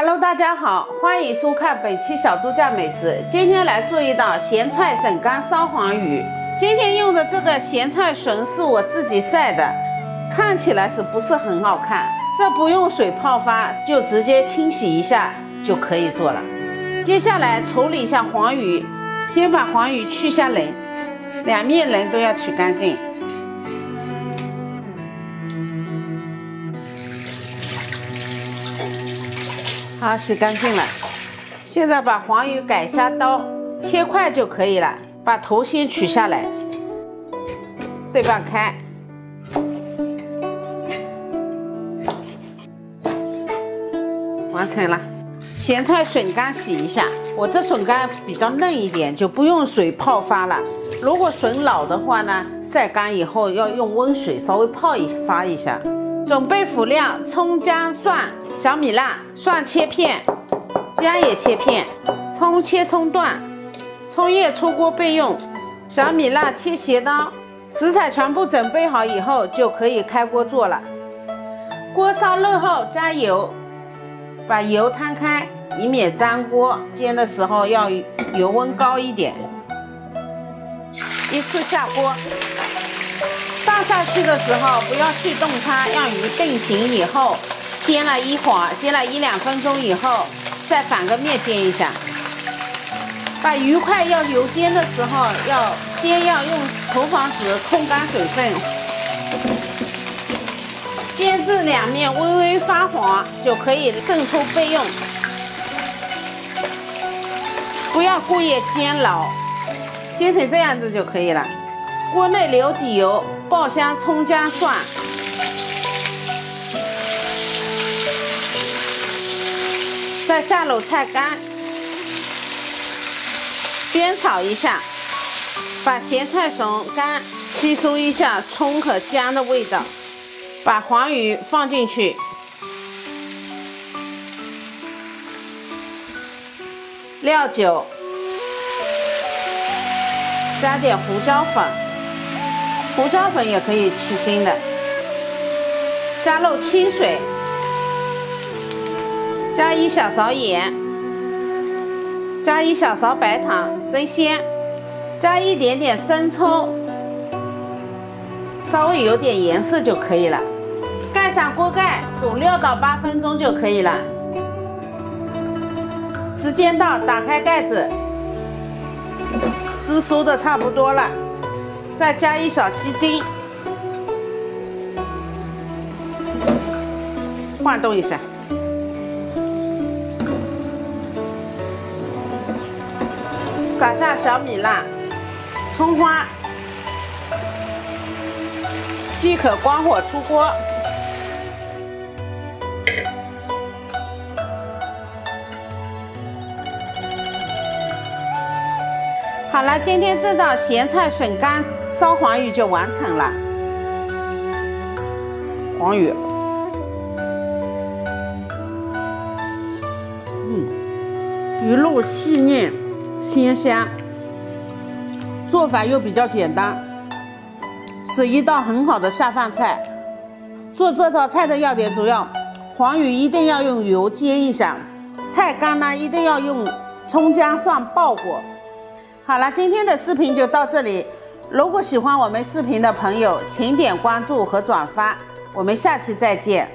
Hello，大家好，欢迎收看本期小猪酱美食。今天来做一道咸菜笋干烧黄鱼。今天用的这个咸菜笋是我自己晒的，看起来是不是很好看？这不用水泡发，就直接清洗一下就可以做了。接下来处理一下黄鱼，先把黄鱼去下鳞，两面鳞都要取干净。好，洗干净了。现在把黄鱼改下刀，切块就可以了。把头先取下来，对半开，完成了。咸菜笋干洗一下，我这笋干比较嫩一点，就不用水泡发了。如果笋老的话呢，晒干以后要用温水稍微泡一发一下。准备辅料：葱、姜、蒜、小米辣。蒜切片，姜也切片，葱切葱段，葱叶出锅备用。小米辣切斜刀。食材全部准备好以后，就可以开锅做了。锅烧热后加油，把油摊开，以免粘锅。煎的时候要油温高一点。一次下锅。倒下去的时候不要去动它，让鱼定型以后，煎了一会儿，煎了一两分钟以后，再反个面煎一下。把鱼块要油煎的时候，要先要用厨房纸控干水分，煎至两面微微发黄就可以盛出备用。不要故意煎老，煎成这样子就可以了。锅内留底油，爆香葱姜蒜，下卤菜干，煸炒一下，把咸菜笋干吸收一下葱和姜的味道，把黄鱼放进去，料酒，加点胡椒粉。胡椒粉也可以去腥的。加入清水，加一小勺盐，加一小勺白糖增鲜，加一点点生抽，稍微有点颜色就可以了。盖上锅盖，煮六到八分钟就可以了。时间到，打开盖子，汁收的差不多了。再加一小鸡精，晃动一下，撒下小米辣、葱花，即可关火出锅。好了，今天这道咸菜笋干烧黄鱼就完成了。黄鱼，嗯，鱼肉细嫩鲜香，做法又比较简单，是一道很好的下饭菜。做这道菜的要点主要，黄鱼一定要用油煎一下，菜干呢一定要用葱姜蒜爆过。好了，今天的视频就到这里。如果喜欢我们视频的朋友，请点关注和转发。我们下期再见。